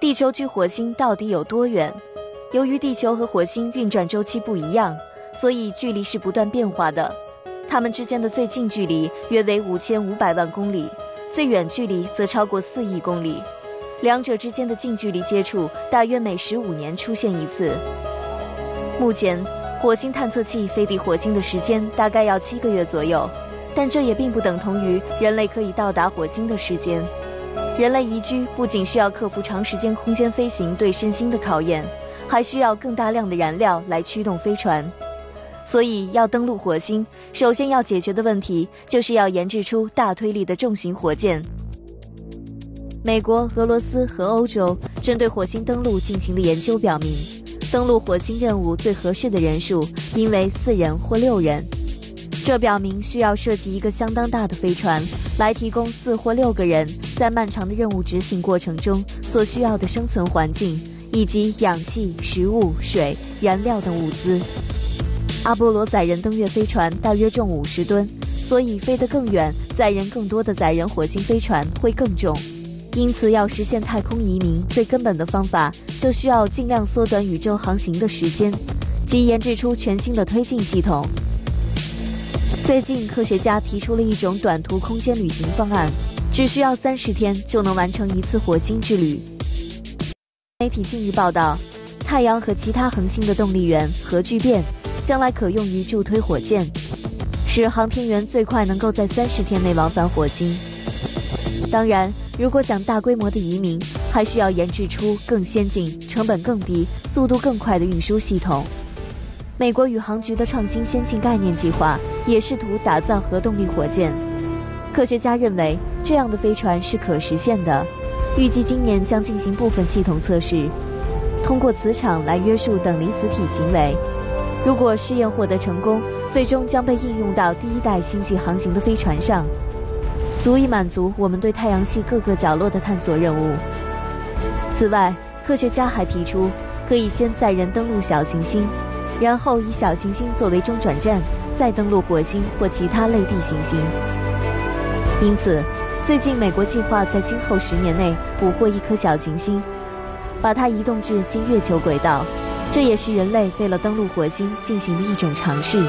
地球距火星到底有多远？由于地球和火星运转周期不一样所以距离是不断变化的。它们之间的最近距离约为五千五百万公里最远距离则超过四亿公里。两者之间的近距离接触大约每十五年出现一次。目前，火星探测器飞抵火星的时间大概要七个月左右，但这也并不等同于人类可以到达火星的时间。人类移居不仅需要克服长时间空间飞行对身心的考验。还需要更大量的燃料来驱动飞船，所以要登陆火星，首先要解决的问题就是要研制出大推力的重型火箭。美国、俄罗斯和欧洲针对火星登陆进行的研究表明，登陆火星任务最合适的人数应为四人或六人。这表明需要设计一个相当大的飞船，来提供四或六个人在漫长的任务执行过程中所需要的生存环境。以及氧气、食物、水、燃料等物资。阿波罗载人登月飞船大约重五十吨，所以飞得更远、载人更多的载人火星飞船会更重。因此，要实现太空移民，最根本的方法就需要尽量缩短宇宙航行的时间，即研制出全新的推进系统。最近，科学家提出了一种短途空间旅行方案，只需要三十天就能完成一次火星之旅。媒体近日报道，太阳和其他恒星的动力源核聚变将来可用于助推火箭，使航天员最快能够在三十天内往返火星。当然，如果想大规模的移民，还需要研制出更先进、成本更低、速度更快的运输系统。美国宇航局的创新先进概念计划也试图打造核动力火箭。科学家认为，这样的飞船是可实现的。预计今年将进行部分系统测试，通过磁场来约束等离子体行为。如果试验获得成功，最终将被应用到第一代星际航行的飞船上，足以满足我们对太阳系各个角落的探索任务。此外，科学家还提出，可以先载人登陆小行星，然后以小行星作为中转站，再登陆火星或其他类地行星。因此。最近，美国计划在今后十年内捕获一颗小行星，把它移动至近月球轨道。这也是人类为了登陆火星进行的一种尝试。